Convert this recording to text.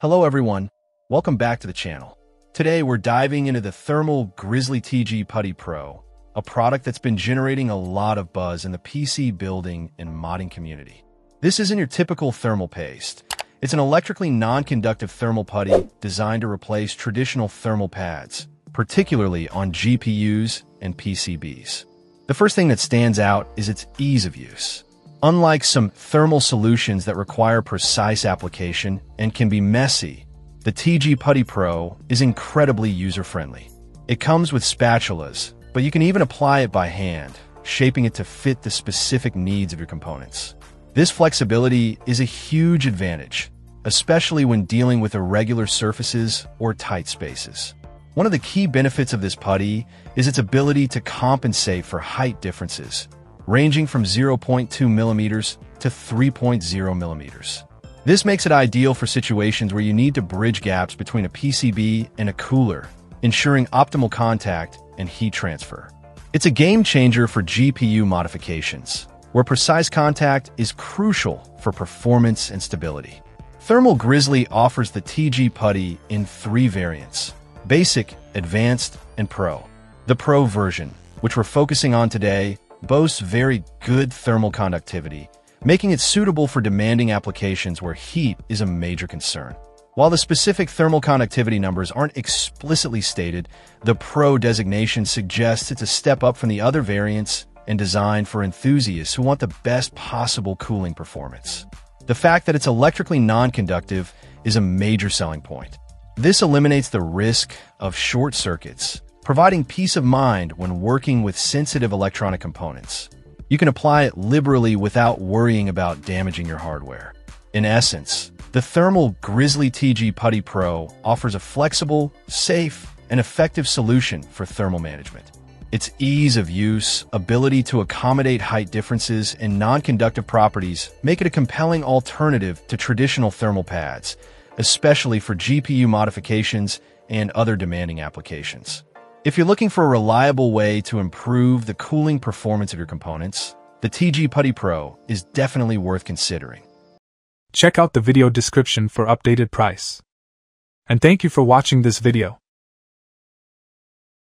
Hello everyone, welcome back to the channel. Today we're diving into the Thermal Grizzly TG Putty Pro, a product that's been generating a lot of buzz in the PC building and modding community. This isn't your typical thermal paste. It's an electrically non-conductive thermal putty designed to replace traditional thermal pads, particularly on GPUs and PCBs. The first thing that stands out is its ease of use. Unlike some thermal solutions that require precise application and can be messy, the TG Putty Pro is incredibly user-friendly. It comes with spatulas, but you can even apply it by hand, shaping it to fit the specific needs of your components. This flexibility is a huge advantage, especially when dealing with irregular surfaces or tight spaces. One of the key benefits of this putty is its ability to compensate for height differences, ranging from 0.2 millimeters to 3.0 millimeters. This makes it ideal for situations where you need to bridge gaps between a PCB and a cooler, ensuring optimal contact and heat transfer. It's a game changer for GPU modifications, where precise contact is crucial for performance and stability. Thermal Grizzly offers the TG Putty in three variants, Basic, Advanced, and Pro. The Pro version, which we're focusing on today, boasts very good thermal conductivity, making it suitable for demanding applications where heat is a major concern. While the specific thermal conductivity numbers aren't explicitly stated, the Pro designation suggests it's a step up from the other variants and designed for enthusiasts who want the best possible cooling performance. The fact that it's electrically non-conductive is a major selling point. This eliminates the risk of short circuits, providing peace of mind when working with sensitive electronic components. You can apply it liberally without worrying about damaging your hardware. In essence, the Thermal Grizzly TG Putty Pro offers a flexible, safe, and effective solution for thermal management. Its ease of use, ability to accommodate height differences, and non-conductive properties make it a compelling alternative to traditional thermal pads, especially for GPU modifications and other demanding applications. If you're looking for a reliable way to improve the cooling performance of your components, the TG Putty Pro is definitely worth considering. Check out the video description for updated price. And thank you for watching this video.